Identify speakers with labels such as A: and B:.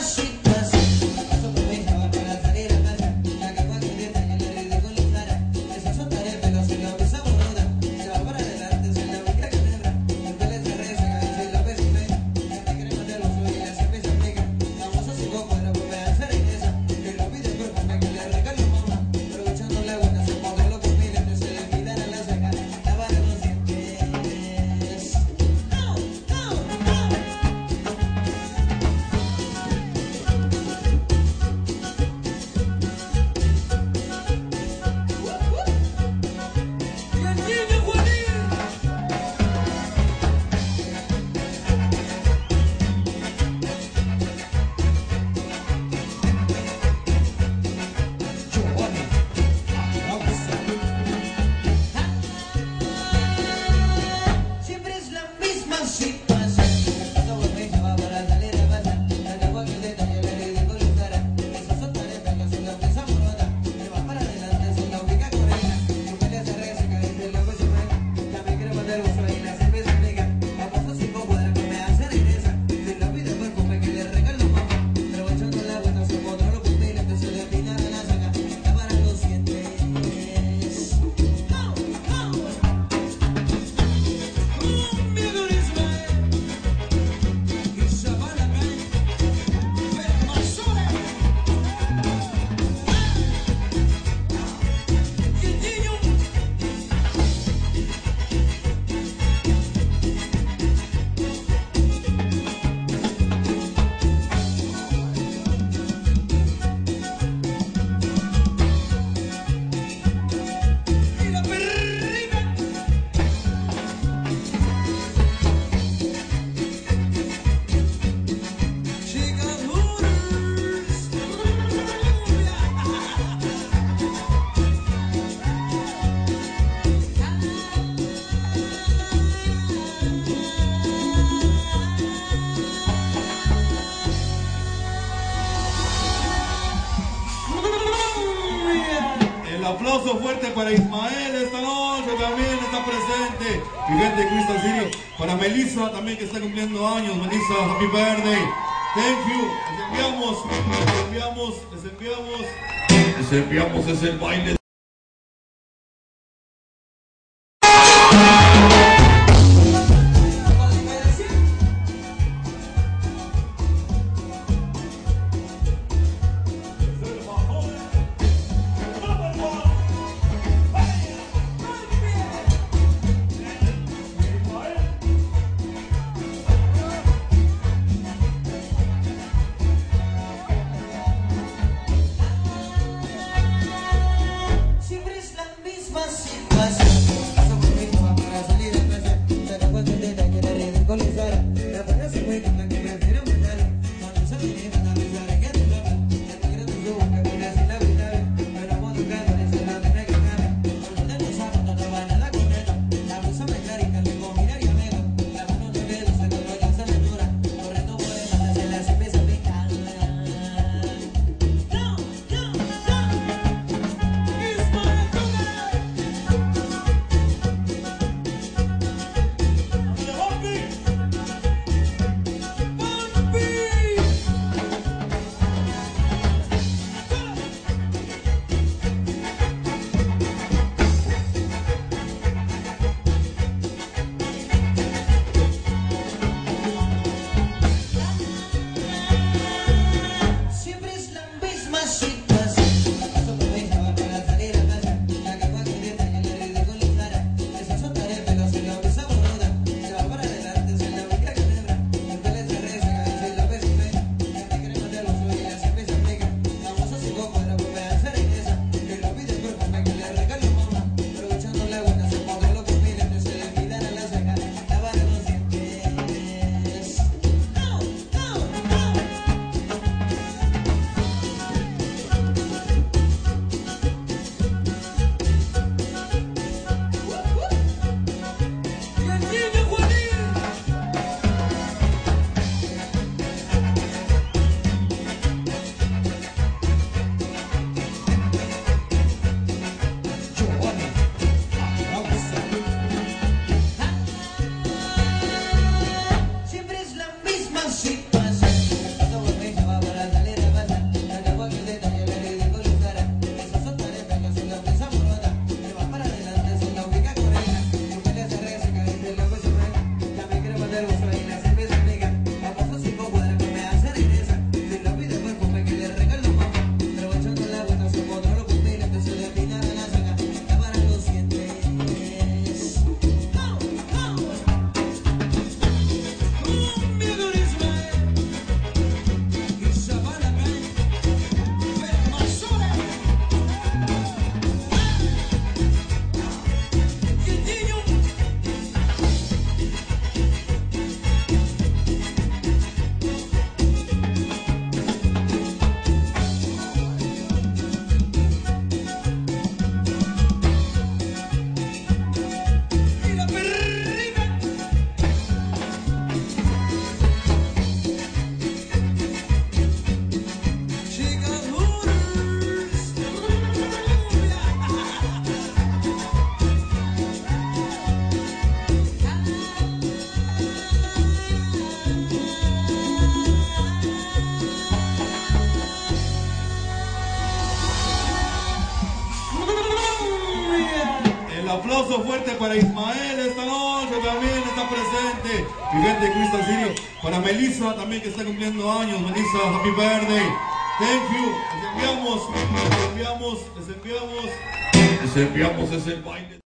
A: hoje aplauso fuerte para Ismael esta noche también está presente. Y gente de. Para Melissa también que está cumpliendo años. Melissa, happy birthday. Thank you. Les enviamos, les enviamos, les enviamos, les enviamos es el baile.
B: was para Ismael esta noche también está presente. Mi gente. Para Melissa también que está cumpliendo años. Melissa, happy birthday. Thank you. Les enviamos, les enviamos, les enviamos, les enviamos ese baile.